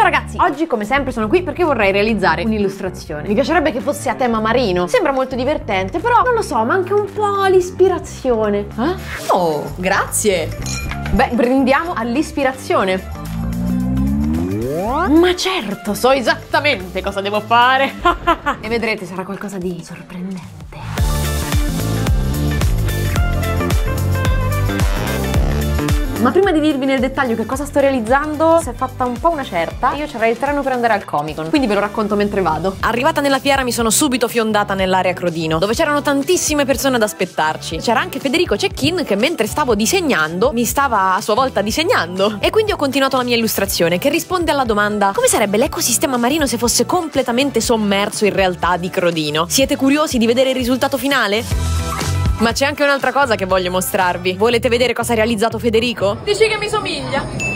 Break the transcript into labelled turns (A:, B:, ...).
A: Ciao ragazzi, oggi come sempre sono qui perché vorrei realizzare un'illustrazione. Mi piacerebbe che fosse a tema marino. Sembra molto divertente, però non lo so, manca un po' l'ispirazione.
B: Eh? Oh, grazie.
A: Beh, brindiamo all'ispirazione. Ma certo, so esattamente cosa devo fare. e vedrete, sarà qualcosa di sorprendente. Ma prima di dirvi nel dettaglio che cosa sto realizzando, si è fatta un po' una certa. Io c'avrei il treno per andare al Comic Con, quindi ve lo racconto mentre vado.
B: Arrivata nella fiera mi sono subito fiondata nell'area Crodino, dove c'erano tantissime persone ad aspettarci. C'era anche Federico Cecchin che mentre stavo disegnando mi stava a sua volta disegnando. E quindi ho continuato la mia illustrazione che risponde alla domanda come sarebbe l'ecosistema marino se fosse completamente sommerso in realtà di Crodino? Siete curiosi di vedere il risultato finale? Ma c'è anche un'altra cosa che voglio mostrarvi. Volete vedere cosa ha realizzato Federico?
C: Dici che mi somiglia?